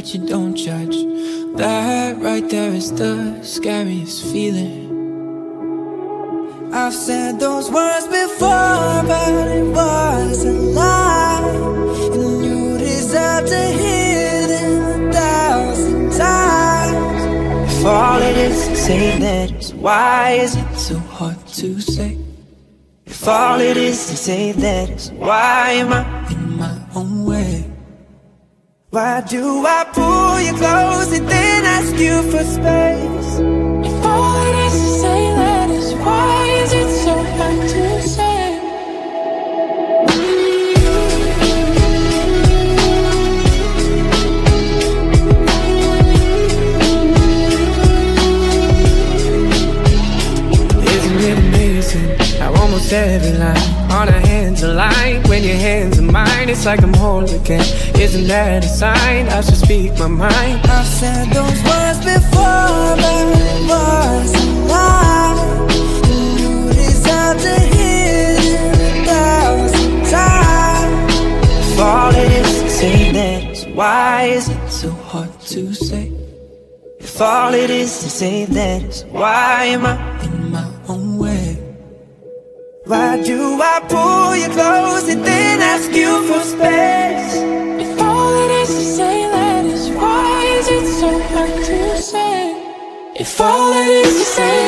but you don't judge. That right there is the scariest feeling. I've said those words before, but it was a lie. And you deserve to hear them a thousand times. If all it is to say that is why is it so hard to say? If all it is to say that is why am I Why do I pull you close and then ask you for space? If all it is to say that is why is it so hard to say? Isn't it amazing how almost every line on our hands align when your hands are mine? It's like I'm whole again. Isn't that a sign? I should speak my mind. I've said those words before, but it was a lie. You deserve to hear them a thousand times. All it is to say that is why is it so hard to say? If all it is to say that is why am I in my own way? Why do I pull you close and then ask hard to say? If all it is that is